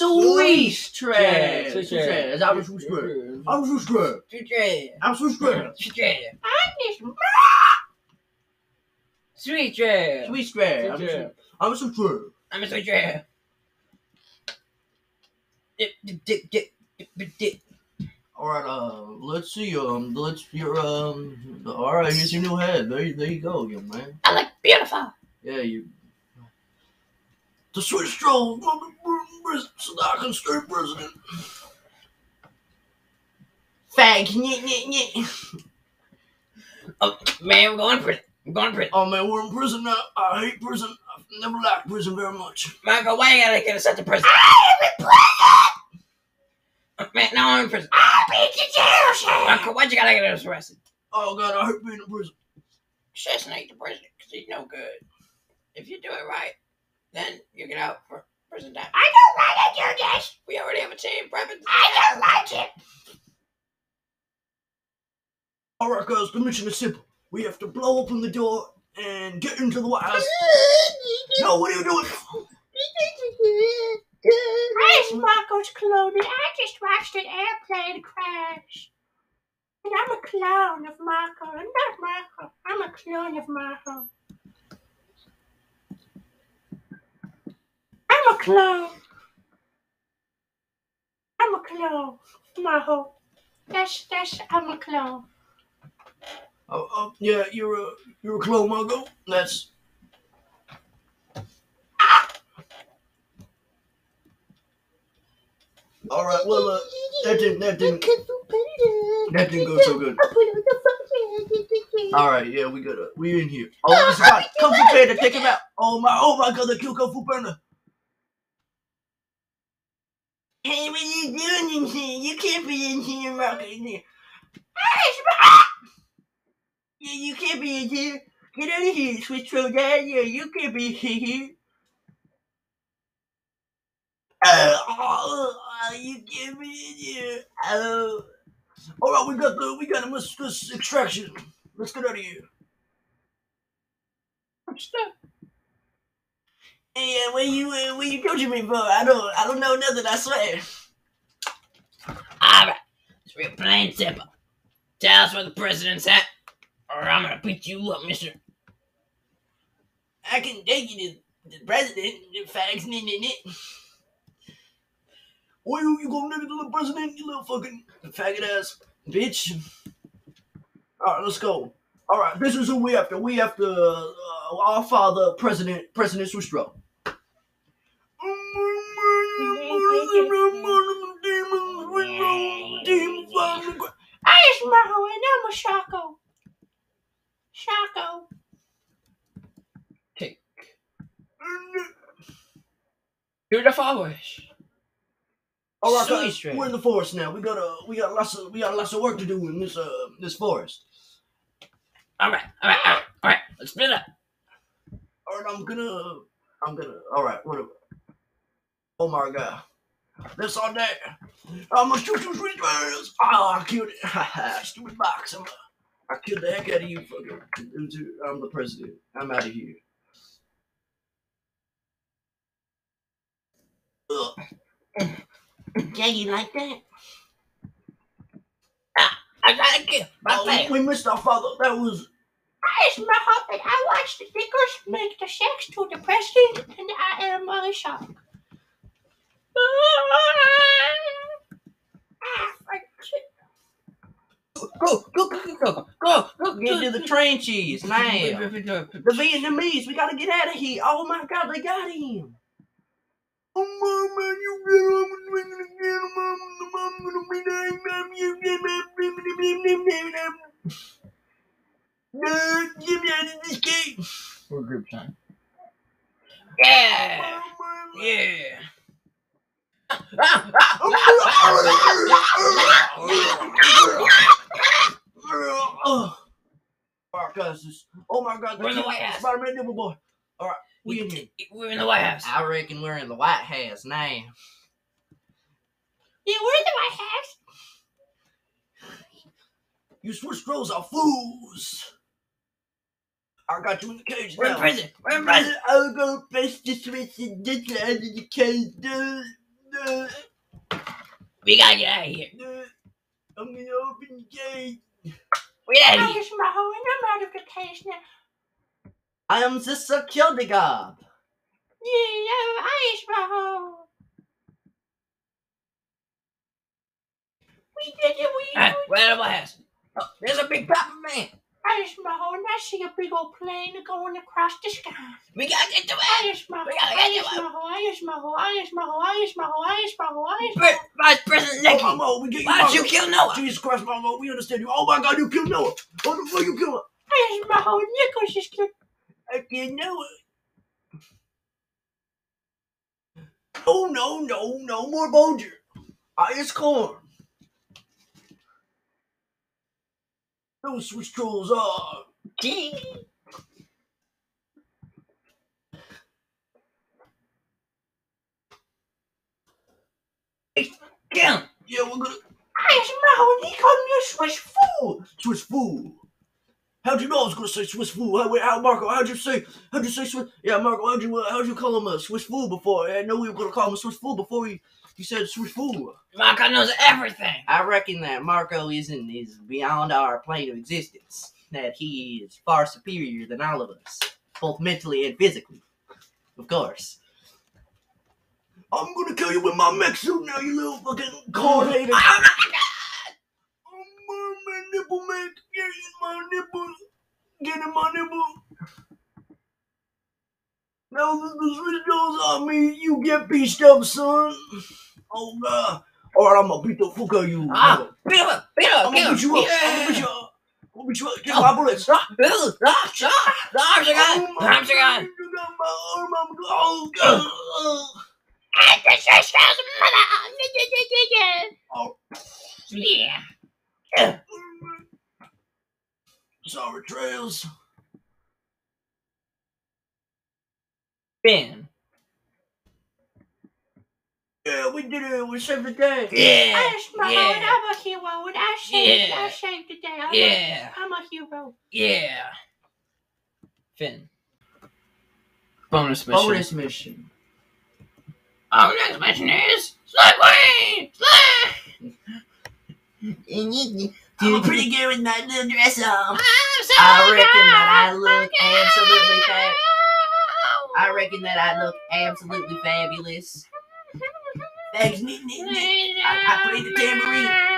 Swiss trash. Swiss Swiss trash. Das habe ich Swiss trash. I'm Swiss trash. I'm Swiss trash. Sweet trash. Swiss trash. I'm Swiss trash. Swiss- I'm Swiss trash. I'm a sweet trash. Dip, dip, dip, dip, dip, dip, dip. All right. Uh, let's see. Um, let's your um. All right. Here's your new head. There, you- there you go, young man. I look beautiful. Yeah, you. The Swiss troll, so that I can stay president. Fag, nyeh, nyeh, nyeh. Oh, man, I'm going to prison. I'm going to prison. Oh man, we're in prison now. I hate prison. I've never liked prison very much. Michael, why you gotta get us sent to prison? Oh, Man, now I'm in prison. I'll be to jail, Michael, why'd you gotta get us arrested? Oh god, I hate being in prison. Assassinate the president, because he's no good. If you do it right, then you get out for prison time. I don't want to do this. We already have a team prepping. I don't like it. All right, guys, the mission is simple. We have to blow open the door and get into the White House. No, what are you doing? Hi, Marco's clone, and I just watched an airplane crash. And I'm a clone of Marco. I'm not Marco. I'm a clone of Marco. I'm a clone. I'm a clone. Marco. That's that's I'm a clone. Oh, oh, yeah, you're a you're a clone, Margo. That's. All right, well, uh, that didn't that didn't that didn't go so good. All right, yeah, we got to we in here. Oh, this guy, Kung Fu Panda, take him out. Oh my, oh my God, they killed Kung Fu Panda. Hey, what are you doing in here? You can't be in here, Marco. In here. Yeah, you can't be in here. Get out of here, Swiss Troll Dad. Yeah, you can't be here. Uh, oh, oh, you can't be in here. Oh. All right, we got the we got the let's, let's extraction. Let's get out of here. Hey, uh, what you uh, what you coaching me for? I don't I don't know nothing. I swear. Alright, it's real plain simple. Tell us where the president's at, or I'm gonna beat you up, mister. I can take you to the president. The fags, knit, knit, knit. What you, you gonna nigga to the president? You little fucking faggot ass bitch. All right, let's go. All right, this is who we after. We after uh, our father, President President Swistro. Hi, Marco, and I'm a Shaco. Shaco. You're the followers. All right, Sweet guys, we're in the forest now. We got uh, we got lots of we got lots of work to do in this uh this forest. Alright, alright, alright, alright, let's spin up. All right, I'm gonna I'm gonna. All right, whatever. Oh my god, this all day. I'm gonna shoot you sweet birds. Oh, ah, I killed it. Haha, Stupid box. I'm, I killed the heck out of you, fucking. I'm the president. I'm out of here. Ugh. Yeah, you like that? I gotta kill my Oh, family. we missed our father. That was. Hi, Marco, and I watched the Nickers make the sex to the president, and I am a shock. Ah. Go, go, go, go, go, go, go, Get to the trenches now. The Vietnamese, we gotta get out of here. Oh my god, they got him. Oh my man, you get him. I'm gonna get gonna be you get him. No, get me out of this game. We're group time. Yeah, yeah. Oh, Alright, guys, this, oh my god, We're in the White House. Spider-Man Devil Boy. Alright, we in here. We're in the White House. I reckon we're in the White House now. Yeah, we're in the White House. You Swiss trolls are fools. I got you in the cage We're in prison. We're in prison. I'll go best to Swiss and get you out of the cage. dude. Uh, We gotta get out of here. uh, I'm gonna open the gate. We out of I here. just my hole and I'm out of the case now. I am the security guard. Yeah, yeah, I is my. We did it, we Alright, where am I house? Oh, there's a big papa man. I is and I see a big old plane going across the sky. We gotta get to I it. is my We gotta get is to it. my hole, I is my hole, I is my hole, I is my hole, I is my hole, I is my Pre- Vice President Nicky. Oh, Mama, we get you. Why did you kill Noah? Jesus Christ, Mama, we understand you. Oh my God, you killed Noah. What the fuck you killed? I is my hole, Nicholas is good. I didn't know it. Oh no, no, no more Bolger. I is corn. Those switch trolls are. Him. Yeah, we're gonna. I hole, he called me a Swiss fool. Swiss fool. How'd you know I was gonna say Swiss fool? How, how Marco? How'd you say? How'd you say Swiss? Yeah, Marco. How'd you? Uh, how'd you call him a Swiss fool before? I know we were gonna call him a Swiss fool before he, he said Swiss fool. Marco knows everything. I reckon that Marco isn't is beyond our plane of existence. That he is far superior than all of us, both mentally and physically. Of course. I'm gonna kill you with my mech suit now, you little fucking corn nipple, man. Get my nipple. Get in my nipple. Now that the switch goes on me, you get pieced up, son. Oh, God. All right, I'm gonna beat the fuck out of you. Ah, beat him up. Beat him up. I'm going to beat you up. I'm gonna beat you up. I'm gonna beat you up. Take my bullets. Arms are gone. Oh, The my arms are gone. God, you got my arm. I'm Oh, God. Oh. And the sister's mother. Oh. Yeah. Sorry, Trails. Ben. Yeah, we did it. We saved the day. Yeah. I is my hole and Yeah. I'm a hero and I saved, Yeah. I saved the day. I'm, Yeah. a, I'm a hero. Yeah. Finn. Bonus mission. Bonus mission. Our next mission is Slug Queen! Slug! I'm pretty good with my little dress on. I reckon that I look absolutely fab. I reckon that I look absolutely fabulous. Thanks. I- I played the tambourine.